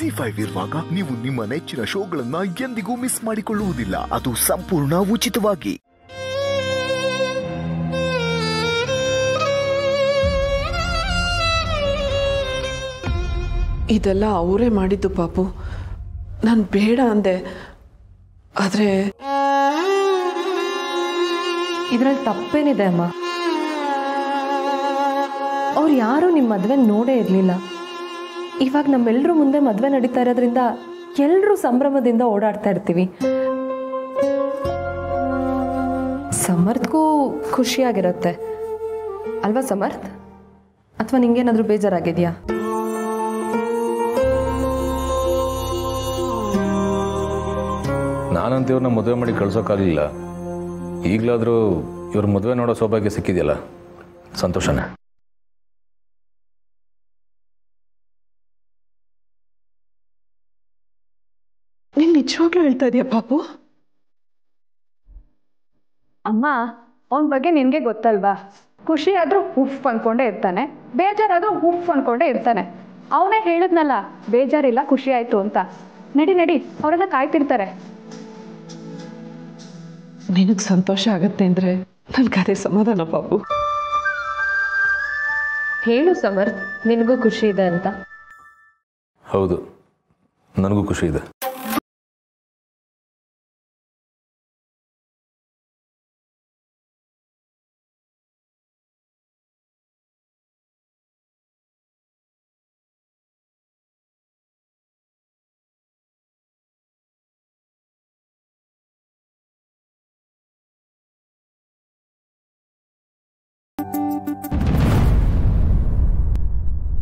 G five ಇರುವಾಗ ನೀವು ನಿಮ್ಮ ನೆಚ್ಚಿನ ಶೋಗಳನ್ನ ಎಂದಿಗೂ ಮಿಸ್ ಮಾಡಿಕೊಳ್ಳುವುದಿಲ್ಲ. ಅದು ಸಂಪೂರ್ಣ ಉಚಿತವಾಗಿ. ಇದೆಲ್ಲ ಅವರೇ ಮಾಡಿದ್ದು ಪಾಪು. ನಾನು ಬೇಡ ಅಂದೆ. ಆದರೆ ಇದ್ರಲ್ಲಿ ತಪ್ಪೇನಿದೆ ಅಮ್ಮ. ಅವ್ರು ಯಾರು ನಿಮ್ಮ ಮದುವೆ ನೋಡೇ ಇರಲಿಲ್ಲ. ಇವಾಗ ನಮ್ಮೆಲ್ಲರೂ ಮುಂದೆ ಮದುವೆ ನಡೀತಾ ಇರೋದ್ರಿಂದ ಎಲ್ಲರೂ ಸಂಭ್ರಮದಿಂದ ಓಡಾಡ್ತಾ ಇರ್ತೀವಿ. ಸಮರ್ಥ್ಗೂ ಖುಷಿಯಾಗಿರುತ್ತೆ. ಅಲ್ವಾ ಸಮರ್ಥ್? ಅಥವಾ ನಿಂಗೇನಾದರೂ ಬೇಜಾರಾಗಿದೆಯಾ? ನಾನಂತ ಇವ್ರನ್ನ ಮದುವೆ ಮಾಡಿ ಕಳ್ಸೋಕ್ಕಾಗಲಿಲ್ಲ ಈಗಲಾದರೂ ಇವ್ರ ಮದುವೆ ನೋಡೋ ಸೌಭಾಗ್ಯ ಸಿಕ್ಕಿದೆಯಲ್ಲ? ಸಂತೋಷನೇ. ನಿಜವಾಗ್ಲೂ ಹೇಳ್ತಾ ಇದೀಯ ಪಾಪು? ಅಮ್ಮ ಅವನ ಬಗ್ಗೆ ನಿನಗೆ ಗೊತ್ತಲ್ವಾ? ಖುಷಿ ಆದ್ರೂ ಉಫ್ ಅನ್ಕೊಂಡೇ ಇರ್ತಾನೆ ಬೇಜಾರಾದ್ರೂ ಉಫ್ ಅನ್ಕೊಂಡೇ ಇರ್ತಾನೆ. ಅವನೇ ಹೇಳಿದ್ನಲ್ಲ ಬೇಜಾರಿಲ್ಲ ಖುಷಿ ಆಯ್ತು ಅಂತ. ನಡಿ ನಡಿ ಅವರೆಲ್ಲ ಕಾಯ್ತಿರ್ತಾರೆ. ನಿನಗೆ ಸಂತೋಷ ಆಗತ್ತೆ ಅಂದ್ರೆ ನನ್ ಅದೇ ಸಮಾಧಾನ ಪಾಪು. ಹೇಳು ಸಮರ್ಥ್ ನಿನಗೂ ಖುಷಿ ಇದೆ ಅಂತ. ಹೌದು ನನಗೂ ಖುಷಿ ಇದೆ.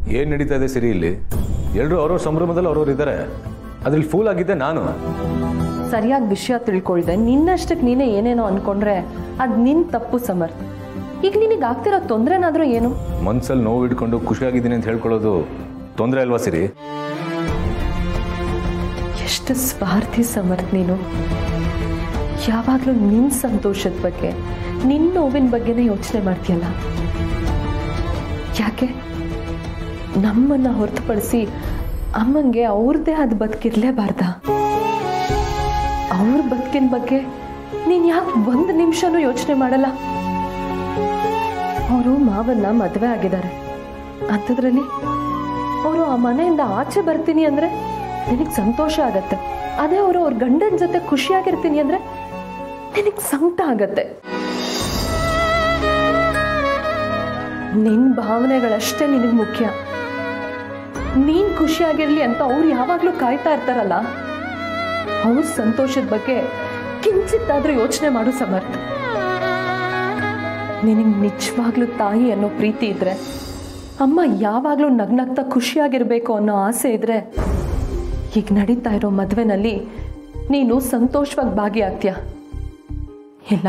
ಏನು ನಡೀತಾ ಇದೆ ಸಿರಿ ಇಲ್ಲಿ? ಎಲ್ಲರೂ ಅವ್ರವ್ರ ಸಂಭ್ರಮದಲ್ಲಿ ಅವ್ರವ್ರು ಇದ್ದಾರೆ ಅದ್ರಲ್ಲಿ ಫೂಲ್ ಆಗಿದ್ದೆ ನಾನು. ಸರಿಯಾಗಿ ವಿಷಯ ತಿಳ್ಕೊಳ್ದೆ. ನಿನ್ನಷ್ಟಕ್ಕೆ ನೀನೇ ಏನೇನೋ ಅನ್ಕೊಂಡ್ರೆ ಅದು ನಿನ್ ತಪ್ಪು ಸಮರ್ಥ. ಈಗ ನಿನಗೆ ಆಗ್ತಿರೋ ತೊಂದರೆನಾದ್ರೂ ಏನು? ಮನ್ಸಲ್ಲಿ ನೋವು ಇಟ್ಕೊಂಡು ಖುಷಿಯಾಗಿದ್ದೀನಿ ಅಂತ ಹೇಳ್ಕೊಳ್ಳೋದು ತೊಂದರೆ ಅಲ್ವಾ ಸಿರಿ? ಎಷ್ಟು ಸ್ವಾರ್ಥಿ ಸಮರ್ಥ ನೀನು. ಯಾವಾಗ್ಲೂ ನಿನ್ನ ಸಂತೋಷದ ಬಗ್ಗೆ ನಿನ್ನ ನೋವಿನ ಬಗ್ಗೆನೇ ಯೋಚನೆ ಮಾಡ್ತೀಯಲ್ಲ. ಯಾಕೆ? ನಮ್ಮನ್ನ ಹೊರತುಪಡಿಸಿ ಅಮ್ಮಂಗೆ ಅವ್ರದ್ದೇ ಆದ ಬದುಕಿರ್ಲೇಬಾರ್ದ ಅವ್ರ ಬದುಕಿನ ಬಗ್ಗೆ ನೀನು ಯಾಕೆ ಒಂದು ನಿಮಿಷನೂ ಯೋಚನೆ ಮಾಡಲ್ಲ? ಅವರು ಮಾವನ್ನ ಮದುವೆ ಆಗಿದ್ದಾರೆ. ಅಂಥದ್ರಲ್ಲಿ ಅವರು ಆ ಮನೆಯಿಂದ ಆಚೆ ಬರ್ತೀನಿ ಅಂದ್ರೆ ನಿನಗ್ ಸಂತೋಷ ಆಗತ್ತೆ. ಅದೇ ಅವರು ಅವ್ರ ಗಂಡನ ಜೊತೆ ಖುಷಿಯಾಗಿರ್ತೀನಿ ಅಂದ್ರೆ ನಿನಗ್ ಸಂಕಟ ಆಗತ್ತೆ. ನಿನ್ ಭಾವನೆಗಳಷ್ಟೇ ನಿನಗೆ ಮುಖ್ಯ. ನೀನ್ ಖುಷಿಯಾಗಿರ್ಲಿ ಅಂತ ಅವ್ರು ಯಾವಾಗ್ಲೂ ಕಾಯ್ತಾ ಇರ್ತಾರಲ್ಲ, ಅವ್ರ ಸಂತೋಷದ ಬಗ್ಗೆ ಕಿಂಚಿತ್ತಾದ್ರೂ ಯೋಚನೆ ಮಾಡು ಸಮರ್ಥ. ನಿನಗೆ ನಿಜವಾಗ್ಲೂ ತಾಯಿ ಅನ್ನೋ ಪ್ರೀತಿ ಇದ್ರೆ, ಅಮ್ಮ ಯಾವಾಗಲೂ ನಗ್ನಗ್ತಾ ಖುಷಿಯಾಗಿರ್ಬೇಕು ಅನ್ನೋ ಆಸೆ ಇದ್ರೆ ಈಗ ನಡೀತಾ ಇರೋ ಮದುವೆನಲ್ಲಿ ನೀನು ಸಂತೋಷವಾಗಿ ಭಾಗಿಯಾಗ್ತೀಯ? ಇಲ್ಲ.